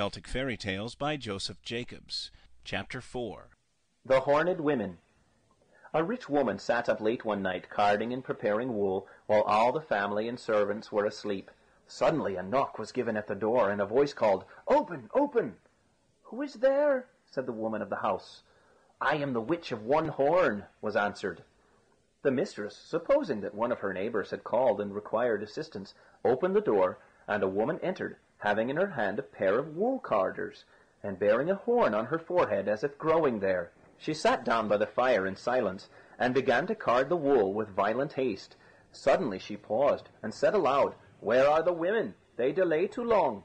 Celtic Fairy Tales by Joseph Jacobs. Chapter 4 The Horned Women A rich woman sat up late one night carding and preparing wool, while all the family and servants were asleep. Suddenly a knock was given at the door, and a voice called, "Open! open!" "Who is there?" said the woman of the house. "I am the Witch of One Horn," was answered. The mistress, supposing that one of her neighbours had called and required assistance, opened the door, and a woman entered, having in her hand a pair of wool carders, and bearing a horn on her forehead as if growing there. She sat down by the fire in silence, and began to card the wool with violent haste. Suddenly she paused, and said aloud, "Where are the women? They delay too long."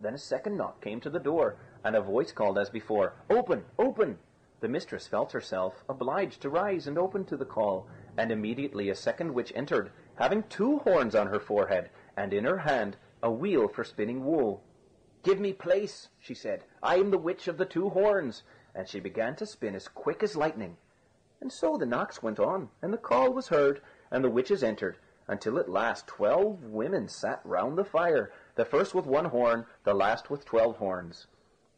Then a second knock came to the door, and a voice called as before, "Open! open!" The mistress felt herself obliged to rise and open to the call, and immediately a second witch entered, having two horns on her forehead, and in her hand a wheel for spinning wool. "Give me place," she said. "I am the witch of the two horns," and she began to spin as quick as lightning. And so the knocks went on, and the call was heard, and the witches entered, until at last twelve women sat round the fire, the first with one horn, the last with twelve horns.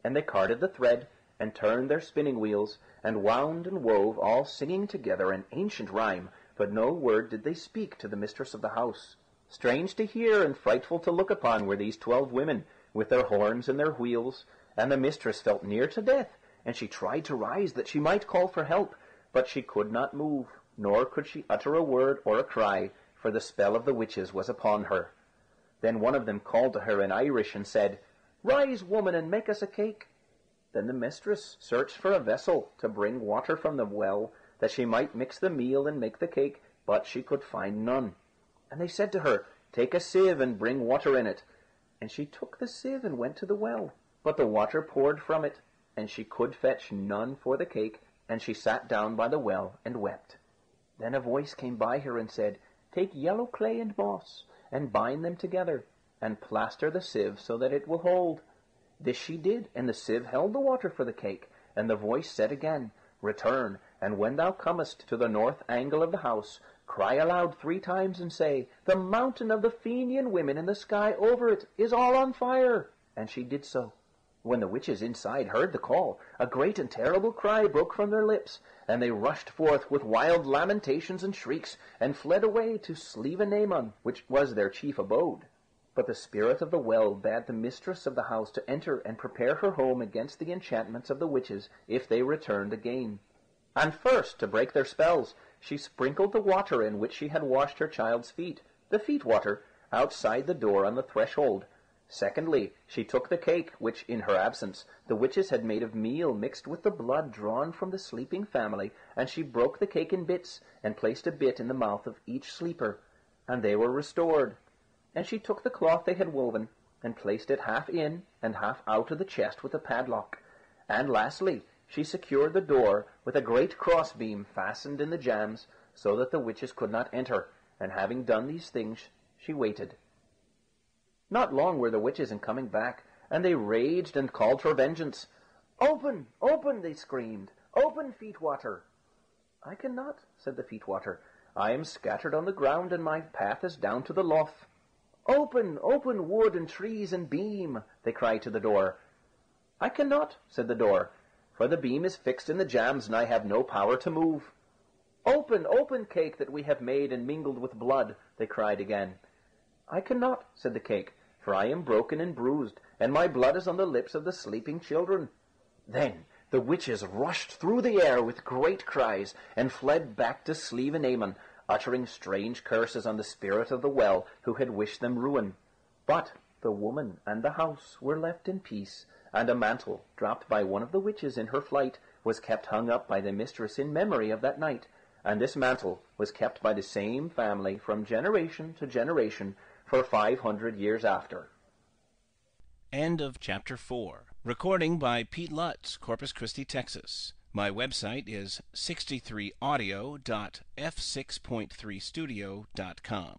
And they carded the thread, and turned their spinning wheels, and wound and wove, all singing together an ancient rhyme, but no word did they speak to the mistress of the house. Strange to hear and frightful to look upon were these twelve women, with their horns and their wheels, and the mistress felt near to death, and she tried to rise that she might call for help, but she could not move, nor could she utter a word or a cry, for the spell of the witches was upon her. Then one of them called to her in Irish and said, Rise, woman, and make us a cake. Then the mistress searched for a vessel to bring water from the well, that she might mix the meal and make the cake, but she could find none. And they said to her, Take a sieve and bring water in it. And she took the sieve and went to the well, but the water poured from it, and she could fetch none for the cake, and she sat down by the well and wept. Then a voice came by her and said, Take yellow clay and moss, and bind them together, and plaster the sieve so that it will hold. This she did, and the sieve held the water for the cake. And the voice said again, Return, and when thou comest to the north angle of the house, cry aloud three times, and say, The mountain of the Fenian women and the sky over it is all on fire. And she did so. When the witches inside heard the call, a great and terrible cry broke from their lips, and they rushed forth with wild lamentations and shrieks, and fled away to Slievenamon, which was their chief abode. But the spirit of the well bade the mistress of the house to enter and prepare her home against the enchantments of the witches if they returned again. And first, to break their spells, she sprinkled the water in which she had washed her child's feet, the feet water, outside the door on the threshold. Secondly, she took the cake, which, in her absence, the witches had made of meal mixed with the blood drawn from the sleeping family, and she broke the cake in bits, and placed a bit in the mouth of each sleeper, and they were restored. And she took the cloth they had woven, and placed it half in and half out of the chest with a padlock. And lastly, she secured the door with a great crossbeam fastened in the jambs, so that the witches could not enter, and having done these things, she waited. Not long were the witches in coming back, and they raged and called for vengeance. Open, open, they screamed. Open, Feetwater. I cannot, said the Feetwater. I am scattered on the ground, and my path is down to the lough. Open, open, wood and trees and beam, they cried to the door. I cannot, said the door, for the beam is fixed in the jambs, and I have no power to move. Open, open, cake that we have made and mingled with blood, they cried again. I cannot, said the cake, for I am broken and bruised, and my blood is on the lips of the sleeping children. Then the witches rushed through the air with great cries, and fled back to Slievenamon, uttering strange curses on the spirit of the well who had wished them ruin. But the woman and the house were left in peace, and a mantle, dropped by one of the witches in her flight, was kept hung up by the mistress in memory of that night, and this mantle was kept by the same family from generation to generation for five hundred years after. End of chapter 4. Recording by Pete Lutz, Corpus Christi, Texas. My website is 63audio.f6.3studio.com.